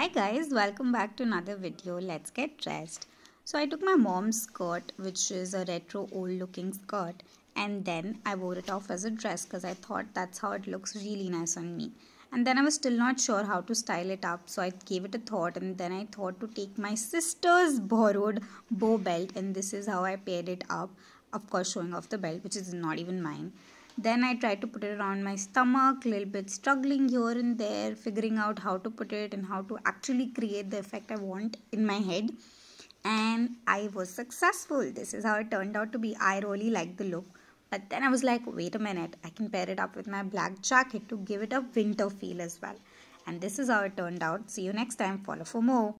Hi guys, welcome back to another video. Let's get dressed. So I took my mom's skirt, which is a retro old looking skirt, and then I wore it off as a dress because I thought that's how it looks really nice on me. And then I was still not sure how to style it up, so I gave it a thought, and then I thought to take my sister's borrowed bow belt, and this is how I paired it up. Of course, showing off the belt, which is not even mine then I tried to put it around my stomach, little bit struggling here and there, figuring out how to put it and how to actually create the effect I want in my head. And I was successful. This is how it turned out to be. I really like the look. But then I was like, wait a minute, I can pair it up with my black jacket to give it a winter feel as well. And this is how it turned out. See you next time. Follow for more.